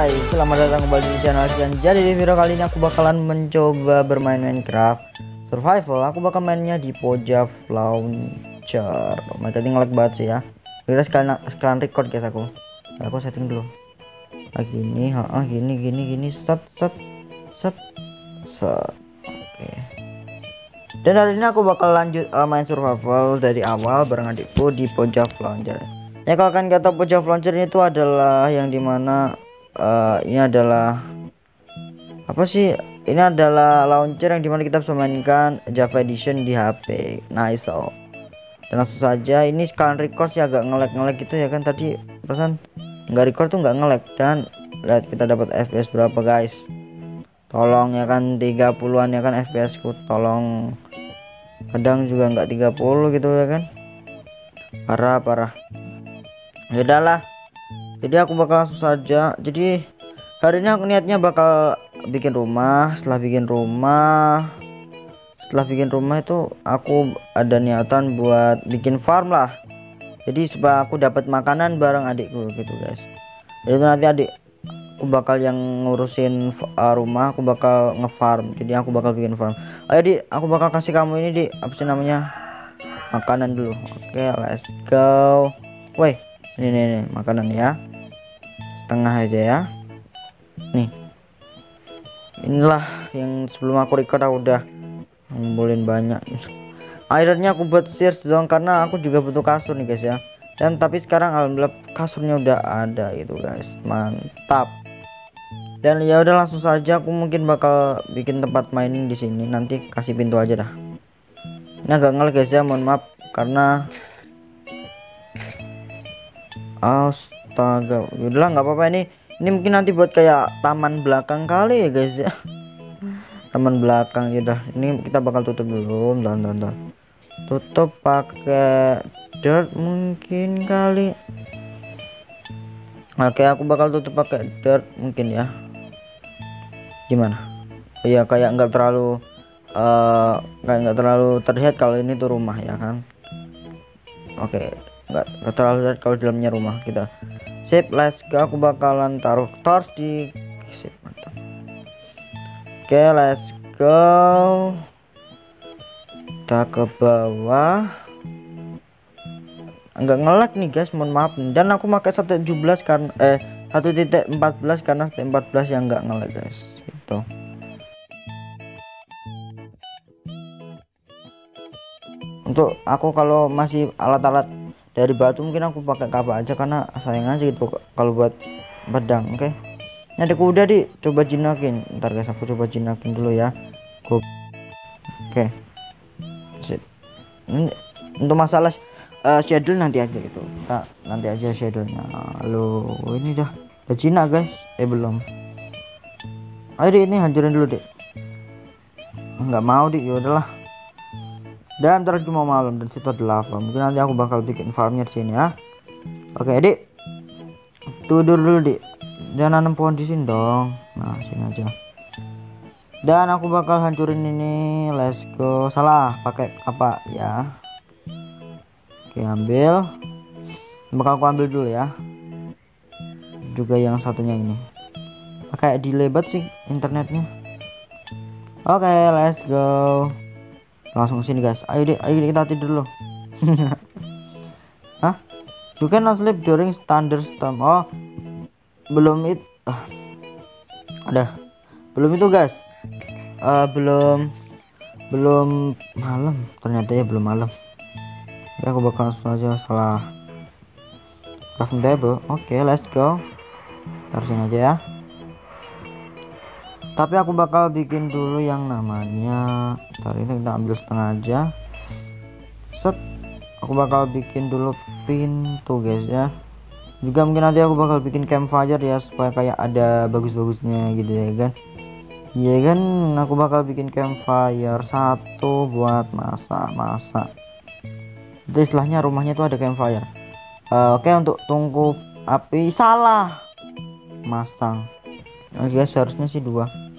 guys, selamat datang kembali di channel dan jadi di video kali ini aku bakalan mencoba bermain Minecraft Survival. Aku bakal mainnya di Pojaf Launcher. Oh my god, ini ngelag banget sih ya. Udah sekalian sekalian record guys aku. Aku setting dulu. Nah, gini, ha, ah, gini, gini, gini, set, set, set, set. Oke. Dan hari ini aku bakal lanjut uh, main survival dari awal bareng adikku di Pojaf Launcher. Ya kalau kalian kata Pojaf Launcher itu adalah yang di mana uh, ini adalah apa sih? Ini adalah launcher yang di mana kita bisa mainkan Java Edition di HP nice oh. Dan langsung saja ini sekalian record sih agak ngelek-ngelek gitu ya kan tadi perasaan. Nggak record tuh nggak ngelek dan lihat kita dapat FPS berapa guys. Tolong ya kan 30an ya kan FPS ku tolong. Kadang juga nggak 30 gitu ya kan. Parah parah. Udahlah jadi aku bakal langsung saja. Jadi hari ini aku niatnya bakal bikin rumah. Setelah bikin rumah setelah bikin rumah itu aku ada niatan buat bikin farm lah. Jadi supaya aku dapat makanan bareng adikku gitu guys. Jadi itu nanti adik aku bakal yang ngurusin uh, rumah aku bakal ngefarm. Jadi aku bakal bikin farm. Ayo di aku bakal kasih kamu ini di apa sih namanya? Makanan dulu. Oke okay, let's go. Woi ini nih, nih makanan ya setengah aja ya. Nih. Inilah yang sebelum aku record aku udah ngumpulin banyak. Akhirnya aku buat stairs dong karena aku juga butuh kasur nih guys ya. Dan tapi sekarang alhamdulillah kasurnya udah ada gitu guys. Mantap. Dan ya udah langsung saja aku mungkin bakal bikin tempat mining di sini. Nanti kasih pintu aja dah. Ini agak ngel guys ya. Mohon maaf karena astaga udah nggak apa-apa ini ini mungkin nanti buat kayak taman belakang kali ya guys ya. Taman belakang ya ini kita bakal tutup dulu dan dan dan tutup pakai dirt mungkin kali. Oke aku bakal tutup pakai dirt mungkin ya. Gimana? Iya kayak nggak terlalu uh, kayak nggak terlalu terlihat kalau ini tuh rumah ya kan? Oke nggak terlalu lihat kalau dalamnya rumah kita sip let's go. Aku bakalan taruh torch di sip mantap. Oke okay, let's go. Kita ke bawah. Enggak ngelak nih guys. Mohon maaf. Dan aku pakai 117 karena eh 1.14 karena 1.14 yang enggak ngelak guys. Gitu. Untuk aku kalau masih alat-alat dari batu mungkin aku pakai kapal aja karena sayang aja gitu kalau buat pedang oke? Okay? ini ada kuda di coba jinakin. Ntar guys aku coba jinakin dulu ya. Oke. Okay. sip. Ini untuk masalah uh, schedule nanti aja gitu. Kita nanti aja schedule-nya. Lalu ini dah. Jinak guys? Eh belum. Ayo di ini hancurin dulu deh nggak mau di ya udahlah dan lagi mau malam dan situ ada lava. Mungkin nanti aku bakal bikin farmnya di sini ya. Oke dik. Tidur dulu dik. Jangan nanam pohon di sini dong. Nah sini aja. Dan aku bakal hancurin ini. Let's go. Salah pakai apa? Ya. Oke ambil. Bakal aku ambil dulu ya. Juga yang satunya ini. Pakai di lebat sih internetnya. Oke let's go langsung sini guys. Ayo deh ayo kita tidur dulu Hah? You cannot sleep during thunderstorm. Oh. Belum itu ah. belum itu guys. Uh, belum belum malam. Ternyata ya belum malam. Ya aku bakal langsung aja salah crafting table. Oke okay, let's go. Taruh sini aja ya tapi aku bakal bikin dulu yang namanya ntar ini kita ambil setengah aja. Set aku bakal bikin dulu pintu guys ya. Juga mungkin nanti aku bakal bikin campfire ya supaya kayak ada bagus-bagusnya gitu ya kan. Iya kan? Aku bakal bikin campfire satu buat masak-masak itu istilahnya rumahnya tuh ada campfire. Uh, oke okay, untuk tungku api salah. Masang. Oke okay, seharusnya sih dua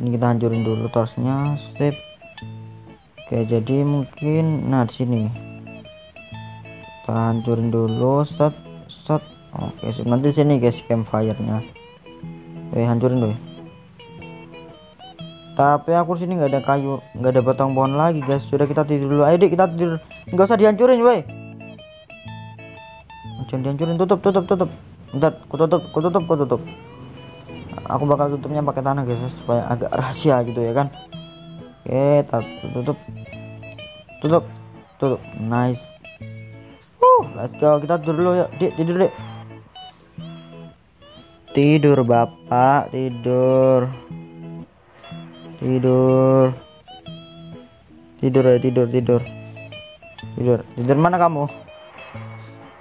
ini kita hancurin dulu torchnya sip. Oke jadi mungkin nah di sini. Kita hancurin dulu set set. Oke sip. Nanti sini guys campfire nya eh hancurin dulu tapi aku sini nggak ada kayu nggak ada batang pohon lagi guys. Sudah kita tidur dulu. Ayo dek kita tidur. Nggak usah dihancurin woi. Jangan dihancurin. Tutup tutup tutup. Bentar aku tutup aku tutup aku bakal tutupnya pakai tanah guys supaya agak rahasia gitu ya kan? Oke tutup. Tutup. Tutup. Nice. Uh let's go. Kita tidur dulu ya dek tidur dek tidur bapak. Tidur. Tidur. Tidur ya tidur tidur. Tidur. Tidur mana kamu?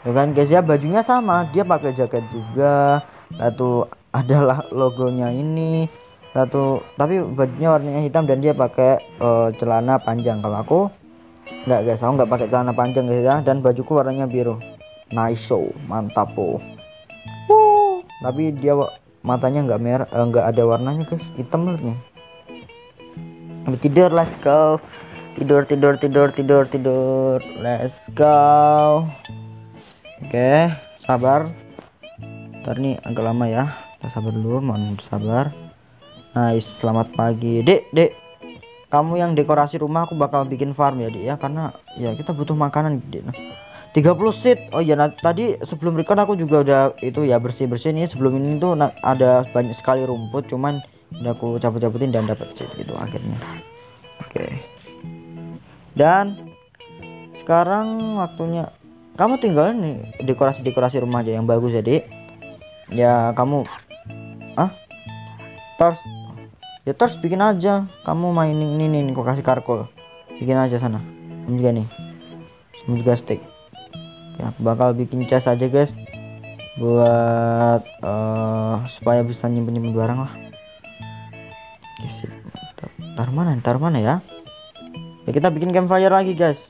Ya kan guys ya bajunya sama. Dia pakai jaket juga. Satu adalah logonya ini. Satu tapi bajunya warnanya hitam dan dia pakai uh, celana panjang. Kalau aku nggak guys. Aku nggak pakai celana panjang guys ya. Dan bajuku warnanya biru. Nice so mantap oh tapi dia matanya nggak merah eh, nggak ada warnanya guys. Hitam nih. Tidur let's go. Tidur tidur tidur tidur tidur. Let's go. Oke okay, sabar. Ntar nih agak lama ya sabar dulu mohon sabar. Nice selamat pagi. Dek dek. Kamu yang dekorasi rumah aku bakal bikin farm ya dek ya. Karena ya kita butuh makanan dek nah. 30 seat. Oh iya nah, tadi sebelum record aku juga udah itu ya bersih bersih ini sebelum ini tuh nah, ada banyak sekali rumput cuman udah aku cabut-cabutin dan dapat seat gitu akhirnya. Oke. Okay. dan sekarang waktunya kamu tinggal nih dekorasi-dekorasi rumah aja yang bagus ya, ya kamu terus ya terus bikin aja. Kamu mainin ini nih kok kasih karkol. Bikin aja sana. Kamu juga nih. Kamu juga stick ya bakal bikin cas aja guys. Buat uh, supaya bisa nyimpen nyimpen barang lah. Sip. Mantap. Tar mana? Tar mana ya? Ya kita bikin campfire lagi guys.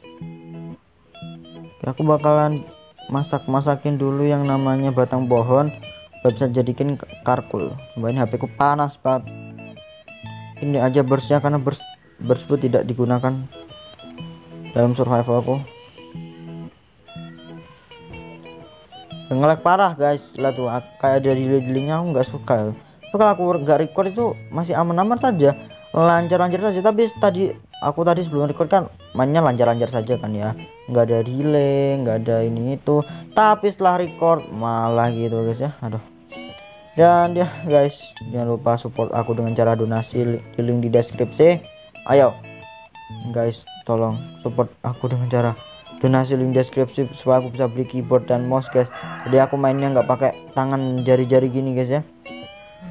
Ya, aku bakalan masak masakin dulu yang namanya batang pohon biar bisa jadikan karkul. Supaya ini HP ku panas banget. Ini aja bersnya karena bers bersebut tidak digunakan dalam survival aku. Ngelek parah guys. Lah tuh kayak ada lilingnya aku nggak suka. Tapi kalau aku nggak record itu masih aman-aman saja. Lancar-lancar saja. Tapi tadi aku tadi sebelum record kan mainnya lancar-lancar saja kan ya. Nggak ada delay nggak ada ini itu. Tapi setelah record malah gitu guys ya. Aduh dan ya guys jangan lupa support aku dengan cara donasi di link di deskripsi. Ayo guys tolong support aku dengan cara donasi link deskripsi supaya aku bisa beli keyboard dan mouse guys. Jadi aku mainnya nggak pakai tangan jari-jari gini guys ya.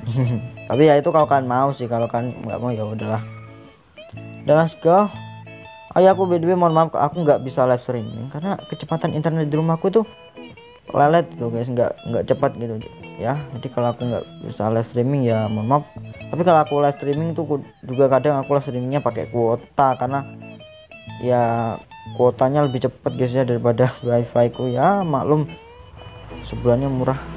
Tapi ya itu kalau kalian mau sih kalau kalian nggak mau ya udahlah. Dan let's go. Ayo aku btw mohon maaf aku nggak bisa live streaming karena kecepatan internet di rumahku tuh lelet gitu guys. Nggak nggak cepat gitu ya jadi kalau aku nggak bisa live streaming ya mohon maaf. Tapi kalau aku live streaming tuh juga kadang aku live streamingnya pakai kuota karena ya kuotanya lebih cepat guys ya daripada wifi ku. Ya maklum sebulannya murah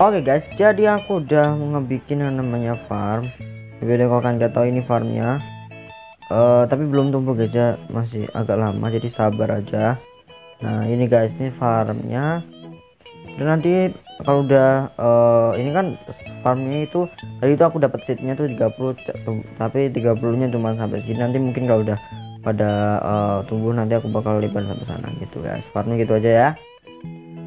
Oke okay guys, jadi aku udah ngebikin yang namanya farm. Jadi kau kan gak tahu ini farmnya. Uh, tapi belum tumbuh guys ya, masih agak lama jadi sabar aja. Nah ini guys, ini farmnya. Dan nanti kalau udah uh, ini kan farmnya itu tadi itu aku dapat seatnya tuh 30 tapi 30 nya cuma sampai sini nanti mungkin kalau udah pada uh, tumbuh nanti aku bakal lebar sampai sana gitu guys farmnya gitu aja ya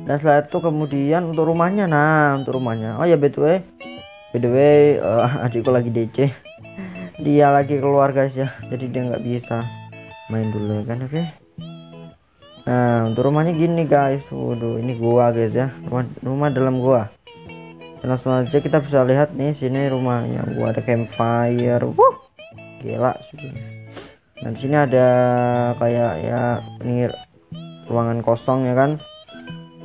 dan setelah itu kemudian untuk rumahnya nah untuk rumahnya. Oh ya btw btw uh, adikku lagi DC dia lagi keluar guys ya. Jadi dia nggak bisa main dulu ya kan oke? Okay? nah untuk rumahnya gini guys. Waduh ini gua guys ya. Rumah, rumah dalam gua. Dan langsung aja kita bisa lihat nih sini rumahnya. Gua ada campfire. Wuh, gila sih. Dan sini ada kayak ya ini ruangan kosong ya kan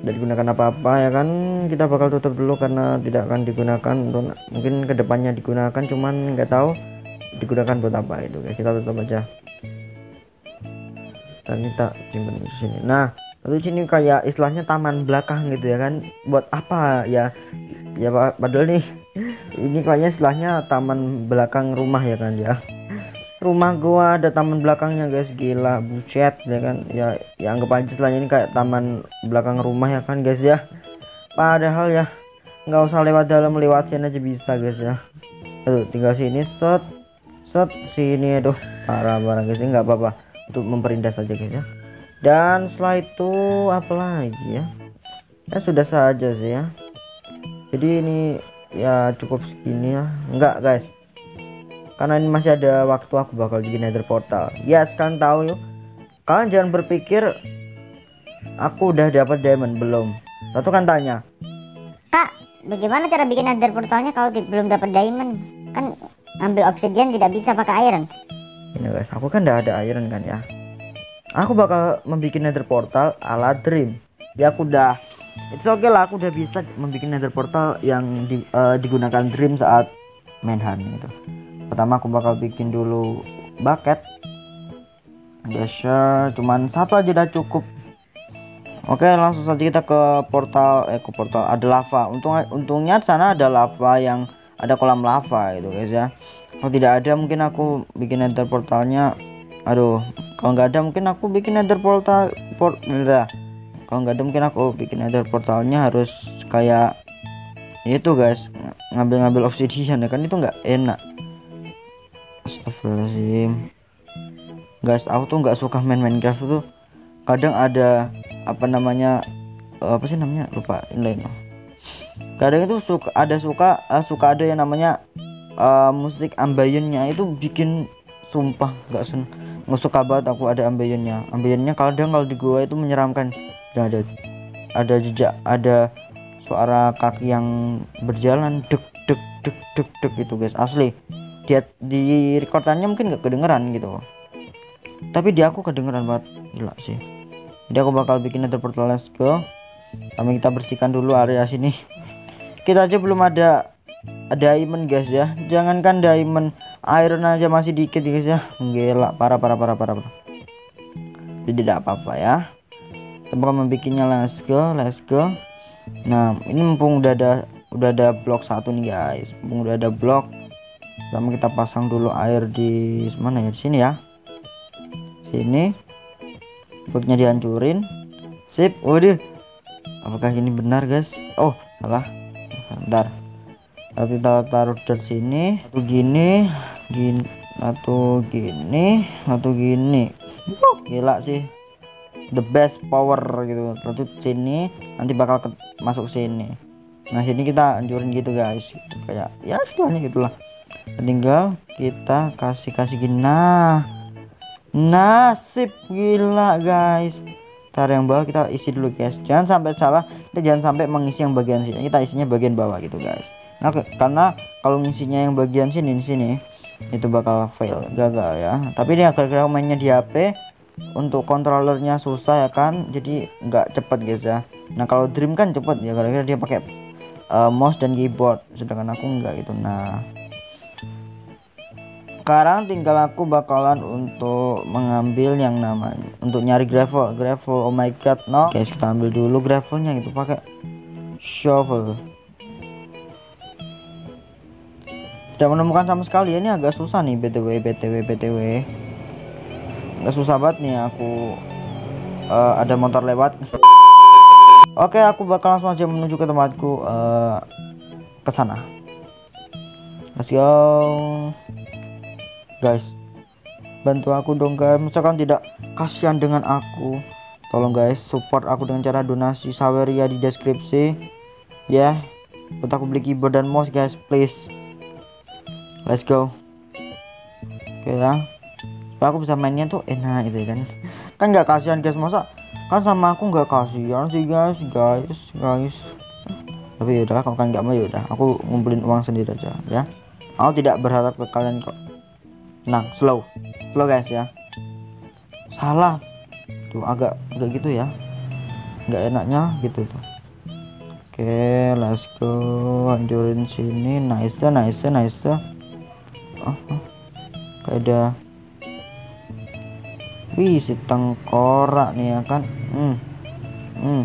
tidak digunakan apa-apa ya kan? Kita bakal tutup dulu karena tidak akan digunakan. Untuk mungkin ke depannya digunakan cuman nggak tahu digunakan buat apa itu. Ya kita tutup aja. Dan kita simpan di sini. Nah lalu sini kayak istilahnya taman belakang gitu ya kan? Buat apa ya? Ya padahal nih ini kayaknya istilahnya taman belakang rumah ya kan ya rumah gua ada taman belakangnya guys. Gila buset ya kan? Ya ya anggap aja setelah ini kayak taman belakang rumah ya kan guys ya? Padahal ya nggak usah lewat dalam lewat sini aja bisa guys ya. Aduh tinggal sini set set sini aduh parah parah guys ini nggak apa-apa. Untuk memperindah saja guys ya. Dan setelah itu apa lagi ya? Ya sudah saja sih ya. Jadi ini ya cukup segini ya. Enggak guys karena ini masih ada waktu aku bakal bikin nether portal. Ya sekarang tahu yuk. Kalian jangan berpikir aku udah dapat diamond belum. Satu kan tanya. Kak bagaimana cara bikin nether portalnya kalau belum dapat diamond? Kan ambil obsidian tidak bisa pakai iron. Ini guys aku kan udah ada iron kan ya. Aku bakal membuat nether portal ala dream. Ya aku udah it's okay lah aku udah bisa membuat nether portal yang di, uh, digunakan dream saat main hunt gitu pertama aku bakal bikin dulu bucket geser cuman satu aja udah cukup. Oke langsung saja kita ke portal eh ke portal. Ada lava. Untung untungnya sana ada lava yang ada kolam lava itu guys ya. Kalau tidak ada mungkin aku bikin nether portalnya. Aduh kalau nggak ada mungkin aku bikin nether portal port enggak kalau nggak ada mungkin aku bikin nether portalnya harus kayak itu guys. Ngambil-ngambil obsidian ya kan itu nggak enak Astagfirullahaladzim. Guys aku tuh nggak suka main Minecraft tuh. Kadang ada apa namanya eh, apa sih namanya? Lupa ini kadang itu suka ada suka uh, suka ada yang namanya uh, musik ambayunnya itu bikin sumpah nggak sen nggak suka banget aku ada ambayunnya ambayunnya kadang kalau di gua itu menyeramkan. Dan ada ada jejak ada suara kaki yang berjalan dek dek dek dek dek itu guys asli dia di rekordannya mungkin gak kedengeran gitu. Tapi di aku kedengeran banget. Gila sih. Jadi aku bakal bikin nether portal let's go. Kami kita bersihkan dulu area sini. Kita aja belum ada diamond guys ya. Jangankan diamond iron aja masih dikit guys ya. Gila parah parah parah parah, parah. jadi tidak apa-apa ya. Kita bakal membikinnya let's go let's go. Nah ini mumpung udah ada udah ada blok satu nih guys. Mumpung udah ada blok pertama kita pasang dulu air di mana ya? Di sini ya. Sini. Bootnya dihancurin. Sip. Waduh. Apakah ini benar guys? Oh salah. Bentar. Lalu kita taruh dari sini. Atau gini. Gini. Atau gini. Atau gini. Gila sih. The best power gitu. Lalu sini. Nanti bakal masuk sini. Nah sini kita hancurin gitu guys. Kayak ya istilahnya gitulah tinggal kita kasih kasih gini. Nah nasib gila guys. Tar yang bawah kita isi dulu guys. Jangan sampai salah. Kita jangan sampai mengisi yang bagian sini. Kita isinya bagian bawah gitu guys. Nah karena kalau ngisinya yang bagian sini di sini itu bakal fail gagal ya. Tapi ini agar kita mainnya di HP untuk kontrolernya susah ya kan? Jadi nggak cepet guys ya. Nah kalau dream kan cepet ya gara-gara dia pakai uh, mouse dan keyboard. Sedangkan aku nggak gitu. Nah sekarang tinggal aku bakalan untuk mengambil yang namanya untuk nyari gravel. Gravel oh my god no. Guys kita ambil dulu gravelnya itu pakai shovel. Tidak menemukan sama sekali. Ini agak susah nih btw btw btw nggak susah banget nih aku uh, ada motor lewat. Oke aku bakal langsung aja menuju ke tempatku uh, ke sana. Let's go guys bantu aku dong guys. Misalkan tidak kasihan dengan aku. Tolong guys support aku dengan cara donasi saweria di deskripsi. Ya yeah. buat aku beli keyboard dan mouse guys please. Let's go. Oke okay, ya. Supaya aku bisa mainnya tuh enak gitu kan. Kan nggak kasihan guys. Masa kan sama aku nggak kasihan sih guys. Guys guys. Tapi yaudahlah kalau kan nggak mau yaudah aku ngumpulin uang sendiri aja ya. Aku tidak berharap ke kalian kok nah slow. Slow guys ya. Salah. Tuh agak agak gitu ya. Nggak enaknya gitu tuh. Oke let's go. Hancurin sini. Nice nice nice. Oh, oh. kayak ada wih si tengkorak nih ya kan? Hmm. Hmm.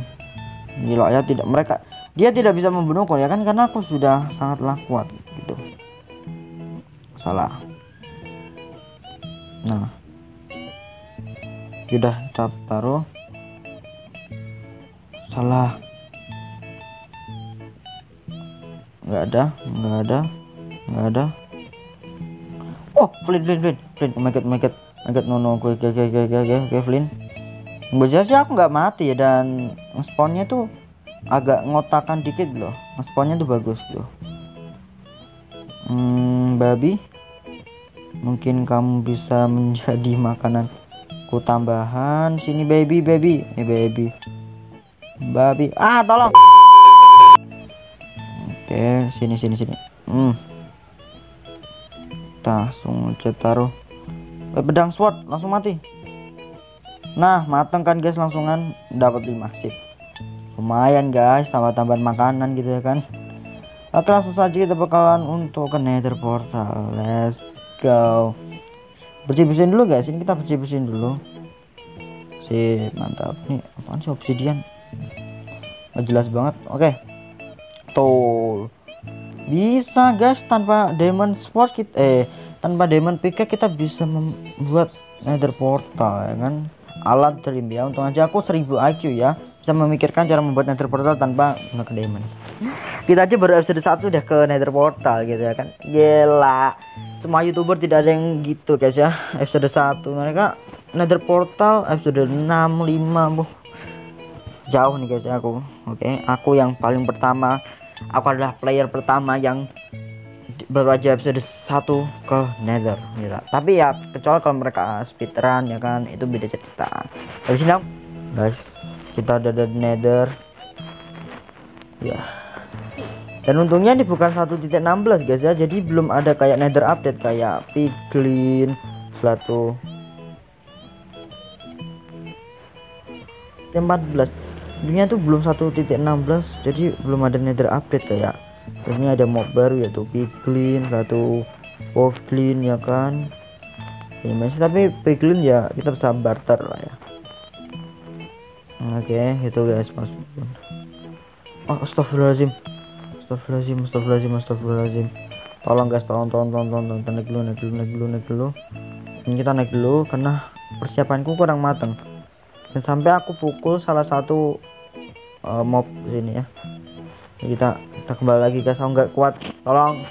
Gila ya tidak mereka dia tidak bisa membunuhku ya kan? Karena aku sudah sangatlah kuat gitu. Salah nah. Sudah kita taruh. Salah. Nggak ada nggak ada nggak ada. Oh Flynn Flynn Flynn Flynn. Oh my god oh my god. Oh my god no no. Gue gue gue gue gue gue gue Flynn. Bajaj sih aku nggak mati ya dan spawnnya tuh agak ngotakan dikit loh. Spawnnya tuh bagus loh. Hmm, babi mungkin kamu bisa menjadi makanan ku tambahan sini baby baby. Eh baby. Babi. Ah tolong. Oke sini sini sini. Hmm. Langsung aja taruh. Eh, pedang sword langsung mati. Nah mateng kan guys langsungan. Dapat 5 sip. Lumayan guys tambah-tambahan makanan gitu ya kan. Oke langsung saja kita bakalan untuk ke nether portal. Let's go. Bersih-bersihin dulu guys. Ini kita bersih-bersihin dulu. Sip mantap. Nih apaan sih obsidian? Nggak jelas banget. Oke. Tuh. Bisa guys. Tanpa diamond sword kita eh tanpa diamond pick kita bisa membuat nether portal ya kan? Alat dream ya untung aja aku 1000 IQ ya. Bisa memikirkan cara membuat nether portal tanpa menggunakan diamond kita aja baru episode 1 udah ke nether portal gitu ya kan? Gila semua youtuber tidak ada yang gitu guys ya. Episode 1 mereka nether portal episode 6 5 boh jauh nih guys ya aku. Oke aku yang paling pertama. Aku adalah player pertama yang baru aja episode 1 ke nether gitu. tapi ya kecuali kalau mereka speedrun ya kan itu beda cerita. Habis ini guys kita ada di nether. Ya dan untungnya ini bukan 1.16 guys ya. Jadi belum ada kayak nether update kayak piglin plato. 14 dunia tuh belum 1.16 jadi belum ada nether update kayak. Ini ada mob baru yaitu piglin satu woglin ya kan? Ini masih tapi piglin ya kita bisa barter lah ya. Oke okay, itu guys masuk oh astagfirullahaladzim astagfirullahaladzim astagfirullahaladzim astagfirullahaladzim. Tolong guys tolong tolong tolong tolong, tolong. naik dulu naik dulu naik dulu naik dulu. Ini kita naik dulu karena persiapanku kurang matang dan sampai aku pukul salah satu uh, mob sini ya. Kita kita kembali lagi guys aku nggak kuat. Tolong.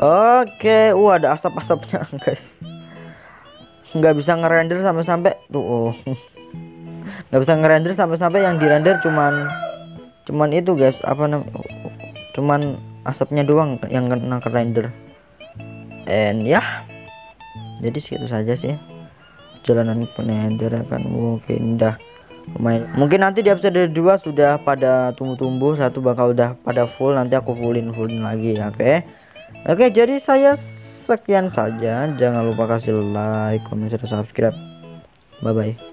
Oke uh ada asap-asapnya guys. Nggak bisa ngerender sampai-sampai. Tuh oh. nggak bisa ngerender sampai-sampai yang dirender cuman cuman itu guys. Apa namanya cuman asapnya doang yang kena ke render and ya. Jadi segitu saja sih. Jalanan penender akan mungkin dah lumayan. Mungkin nanti di episode 2 sudah pada tumbuh-tumbuh. Satu bakal udah pada full. Nanti aku fullin fullin lagi ya oke? Okay? oke okay, jadi saya sekian saja. Jangan lupa kasih like comment subscribe. Bye bye